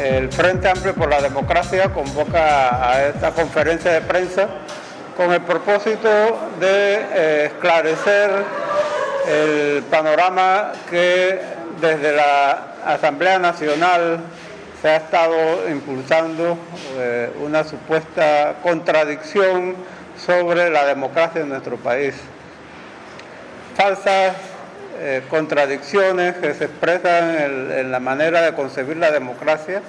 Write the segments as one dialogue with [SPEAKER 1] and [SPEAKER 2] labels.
[SPEAKER 1] el Frente Amplio por la Democracia convoca a esta conferencia de prensa con el propósito de eh, esclarecer el panorama que desde la Asamblea Nacional se ha estado impulsando eh, una supuesta contradicción sobre la democracia en nuestro país. Falsas eh, contradicciones que se expresan en, la manera de concebir la democracia,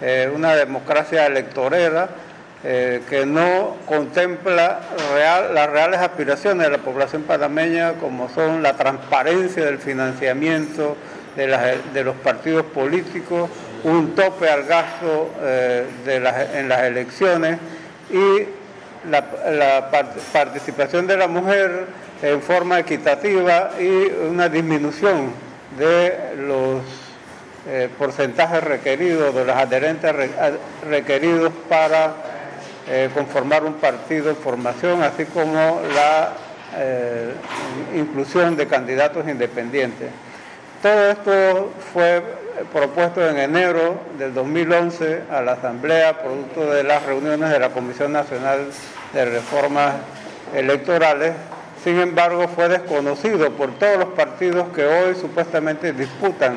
[SPEAKER 1] eh, una democracia electorera que no contempla las reales aspiraciones de la población panameña como son la transparencia del financiamiento de los partidos políticos, un tope al gasto eh, en las elecciones y la, participación de la mujer en forma equitativa y una disminución de los eh, porcentajes requeridos, de los adherentes requeridos para eh, conformar un partido en formación, así como la inclusión de candidatos independientes. Todo esto fue propuesto en enero del 2011 a la Asamblea, producto de las reuniones de la Comisión Nacional de Reformas Electorales. Sin embargo, fue desconocido por todos los partidos que hoy supuestamente disputan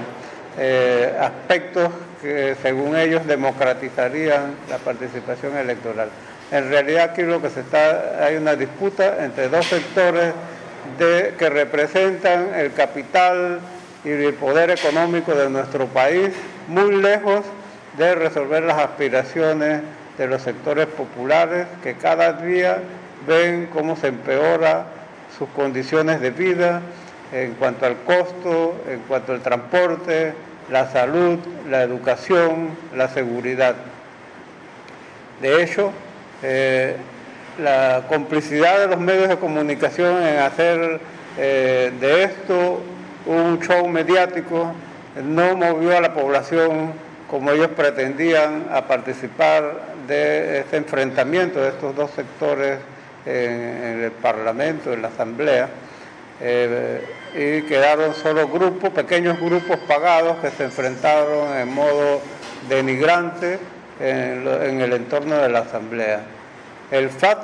[SPEAKER 1] eh, aspectos que según ellos democratizarían la participación electoral. En realidad aquí lo que se está, hay una disputa entre dos sectores que representan el capital y el poder económico de nuestro país, muy lejos de resolver las aspiraciones de los sectores populares que cada día ven cómo se empeora sus condiciones de vida en cuanto al costo, en cuanto al transporte, la salud, la educación, la seguridad. De hecho, eh, la complicidad de los medios de comunicación en hacer eh, de esto un show mediático, no movió a la población como ellos pretendían a participar de este enfrentamiento de estos dos sectores en, el Parlamento, en la Asamblea, eh, y quedaron solo grupos, pequeños grupos pagados que se enfrentaron en modo denigrante en, el entorno de la Asamblea. El FAT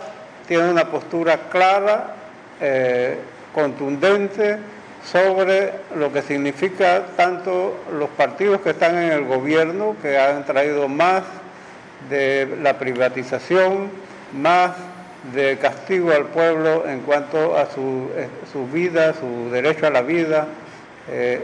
[SPEAKER 1] tiene una postura clara, eh, contundente, sobre lo que significa tanto los partidos que están en el gobierno, que han traído más de la privatización, más de castigo al pueblo en cuanto a su, eh, vida, su derecho a la vida, eh,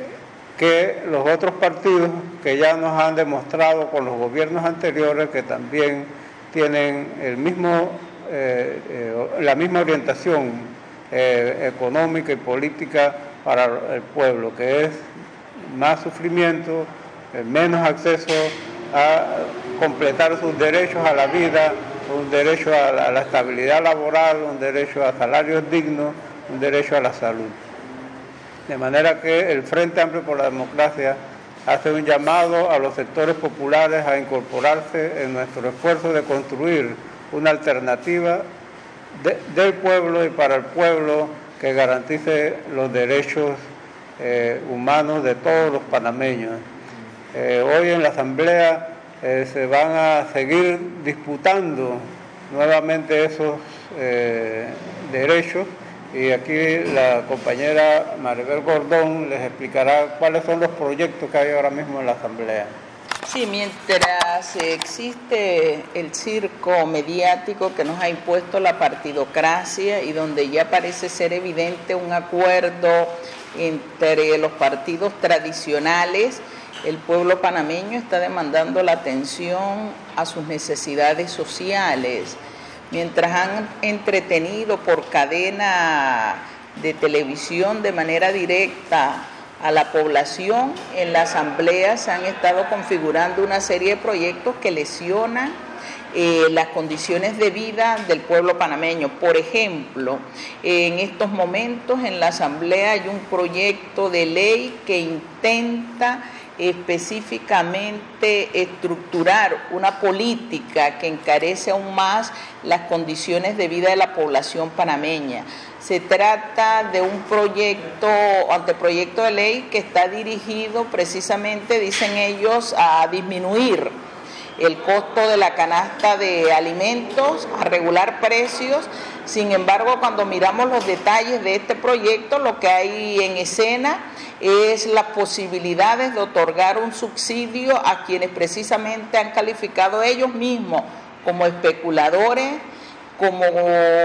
[SPEAKER 1] que los otros partidos que ya nos han demostrado con los gobiernos anteriores que también tienen el mismo, eh, la misma orientación económica y política para el pueblo, que es más sufrimiento, menos acceso a completar sus derechos a la vida, un derecho a la, estabilidad laboral, un derecho a salarios dignos, un derecho a la salud. De manera que el Frente Amplio por la Democracia hace un llamado a los sectores populares a incorporarse en nuestro esfuerzo de construir una alternativa del pueblo y para el pueblo que garantice los derechos eh, humanos de todos los panameños. Eh, hoy en la Asamblea eh, se van a seguir disputando nuevamente esos derechos y aquí la compañera Maribel Gordón les explicará cuáles son los proyectos que hay ahora mismo en la Asamblea.
[SPEAKER 2] Sí, mientras existe el circo mediático que nos ha impuesto la partidocracia y donde ya parece ser evidente un acuerdo entre los partidos tradicionales, el pueblo panameño está demandando la atención a sus necesidades sociales. Mientras han entretenido por cadena de televisión de manera directa a la población, en la asamblea se han estado configurando una serie de proyectos que lesionan eh, las condiciones de vida del pueblo panameño. Por ejemplo, en estos momentos en la Asamblea hay un proyecto de ley que intenta específicamente estructurar una política que encarece aún más las condiciones de vida de la población panameña. Se trata de un proyecto, anteproyecto de ley que está dirigido precisamente, dicen ellos, a disminuir el costo de la canasta de alimentos, a regular precios. Sin embargo, cuando miramos los detalles de este proyecto, lo que hay en escena es las posibilidades de otorgar un subsidio a quienes precisamente han calificado ellos mismos como especuladores, como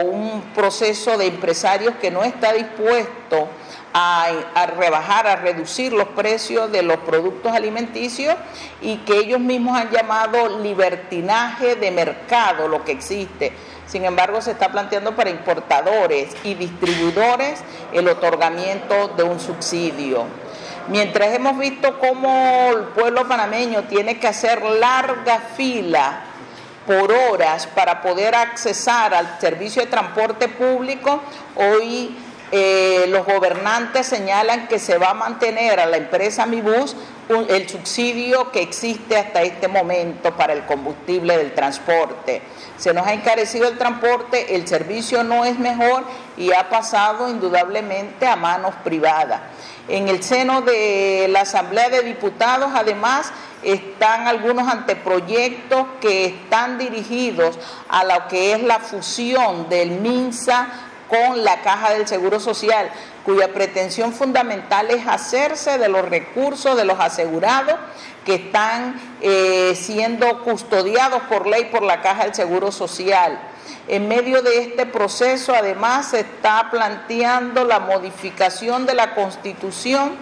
[SPEAKER 2] un proceso de empresarios que no está dispuesto a, rebajar, a reducir los precios de los productos alimenticios y que ellos mismos han llamado libertinaje de mercado, lo que existe. Sin embargo, se está planteando para importadores y distribuidores el otorgamiento de un subsidio. Mientras hemos visto cómo el pueblo panameño tiene que hacer larga fila por horas para poder accesar al servicio de transporte público, hoy eh, los gobernantes señalan que se va a mantener a la empresa Mibus el subsidio que existe hasta este momento para el combustible del transporte. Se nos ha encarecido el transporte, el servicio no es mejor y ha pasado indudablemente a manos privadas. En el seno de la Asamblea de Diputados, además, están algunos anteproyectos que están dirigidos a lo que es la fusión del MINSA con la Caja del Seguro Social, cuya pretensión fundamental es hacerse de los recursos de los asegurados que están eh, siendo custodiados por ley por la Caja del Seguro Social. En medio de este proceso, además, se está planteando la modificación de la constitución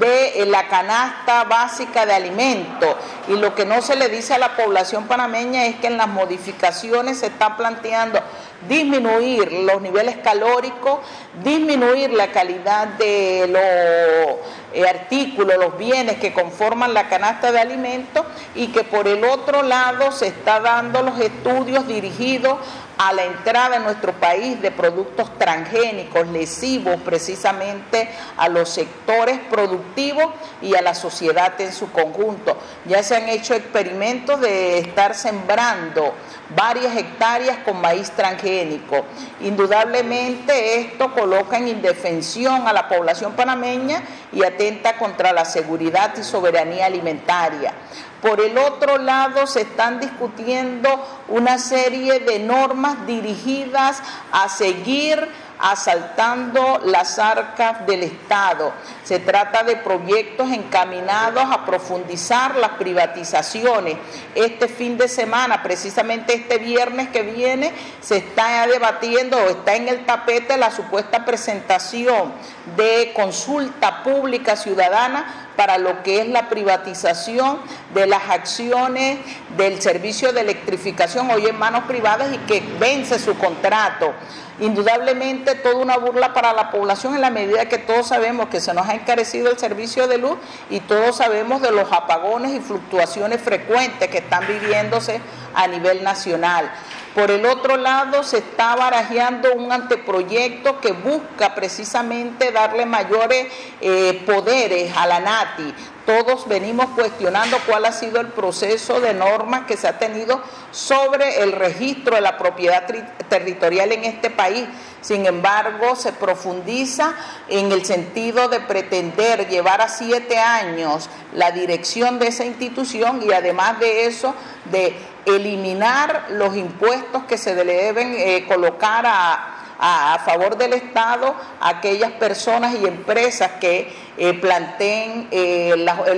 [SPEAKER 2] de eh, la canasta básica de alimentos. Y lo que no se le dice a la población panameña es que en las modificaciones se está planteando disminuir los niveles calóricos, disminuir la calidad de los eh, artículos, los bienes que conforman la canasta de alimentos y que por el otro lado se está dando los estudios dirigidos a la entrada en nuestro país de productos transgénicos, lesivos precisamente a los sectores productivos y a la sociedad en su conjunto. Ya se han hecho experimentos de estar sembrando varias hectáreas con maíz transgénico. Indudablemente esto coloca en indefensión a la población panameña y atenta contra la seguridad y soberanía alimentaria. Por el otro lado, se están discutiendo una serie de normas dirigidas a seguir asaltando las arcas del Estado. Se trata de proyectos encaminados a profundizar las privatizaciones. Este fin de semana, precisamente este viernes que viene, se está debatiendo o está en el tapete la supuesta presentación de consulta pública ciudadana para lo que es la privatización de las acciones del servicio de electrificación hoy en manos privadas y que vence su contrato. Indudablemente toda una burla para la población en la medida que todos sabemos que se nos ha encarecido el servicio de luz y todos sabemos de los apagones y fluctuaciones frecuentes que están viviéndose a nivel nacional. Por el otro lado, se está barajeando un anteproyecto que busca precisamente darle mayores eh, poderes a la NATI. Todos venimos cuestionando cuál ha sido el proceso de normas que se ha tenido sobre el registro de la propiedad territorial en este país. Sin embargo, se profundiza en el sentido de pretender llevar a siete años la dirección de esa institución y además de eso, de eliminar los impuestos que se deben eh, colocar a, favor del Estado a aquellas personas y empresas que eh, planteen eh,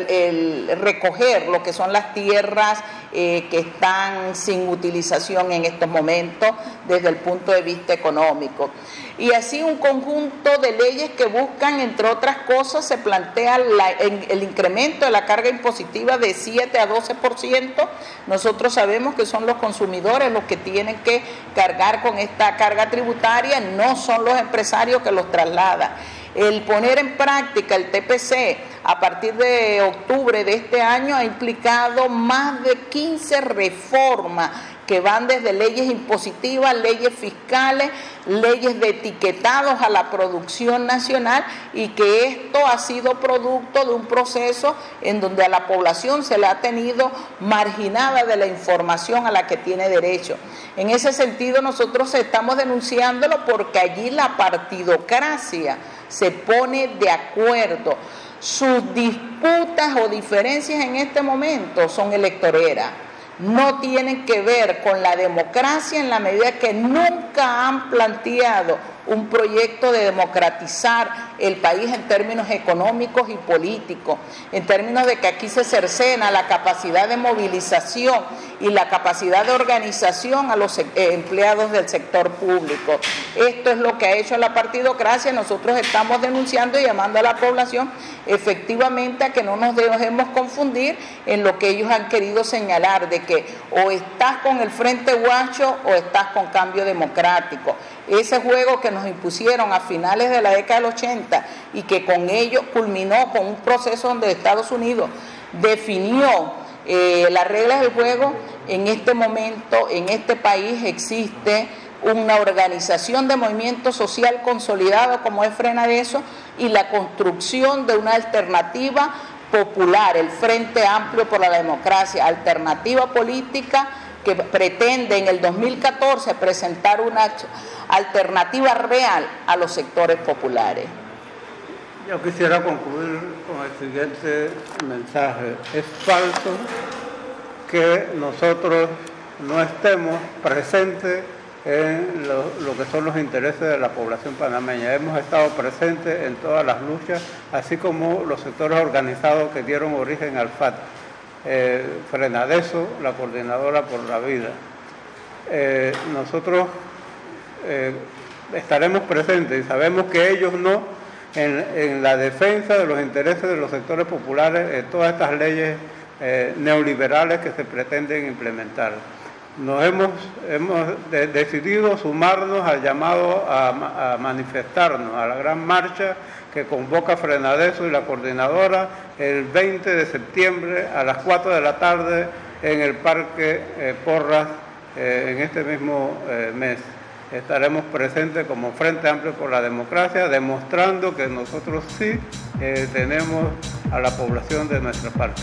[SPEAKER 2] el, recoger lo que son las tierras que están sin utilización en estos momentos desde el punto de vista económico y así un conjunto de leyes que buscan, entre otras cosas, se plantea el incremento de la carga impositiva de 7 a 12%. Nosotros sabemos que son los consumidores los que tienen que cargar con esta carga tributaria, no son los empresarios que los trasladan. El poner en práctica el TPC a partir de octubre de este año ha implicado más de 15 reformas que van desde leyes impositivas, leyes fiscales, leyes de etiquetados a la producción nacional y que esto ha sido producto de un proceso en donde a la población se le ha tenido marginada de la información a la que tiene derecho. En ese sentido nosotros estamos denunciándolo porque allí la partidocracia se pone de acuerdo. Sus disputas o diferencias en este momento son electoreras no tienen que ver con la democracia en la medida que nunca han planteado un proyecto de democratizar el país en términos económicos y políticos, en términos de que aquí se cercena la capacidad de movilización y la capacidad de organización a los eh, empleados del sector público. Esto es lo que ha hecho la partidocracia. Nosotros estamos denunciando y llamando a la población efectivamente a que no nos dejemos confundir en lo que ellos han querido señalar, de que o estás con el Frente Guacho o estás con cambio democrático ese juego que nos impusieron a finales de la década del 80 y que con ello culminó con un proceso donde Estados Unidos definió eh, las reglas del juego, en este momento en este país existe una organización de movimiento social consolidado como es Frena de eso y la construcción de una alternativa popular, el Frente Amplio por la Democracia, alternativa política que pretende en el 2014 presentar una alternativa real a los sectores populares.
[SPEAKER 1] Yo quisiera concluir con el siguiente mensaje. Es falso que nosotros no estemos presentes en lo, que son los intereses de la población panameña. Hemos estado presentes en todas las luchas, así como los sectores organizados que dieron origen al FAT eh, Frenadeso, la coordinadora por la vida. Eh, nosotros eh, estaremos presentes y sabemos que ellos no en, la defensa de los intereses de los sectores populares en todas estas leyes eh, neoliberales que se pretenden implementar. Nos hemos, hemos decidido sumarnos al llamado a, manifestarnos, a la gran marcha que convoca Frenadeso y la coordinadora el 20 de septiembre a las 4 de la tarde en el Parque eh, Porras eh, en este mismo eh, mes. Estaremos presentes como Frente Amplio por la Democracia, demostrando que nosotros sí tenemos a la población de nuestra parte.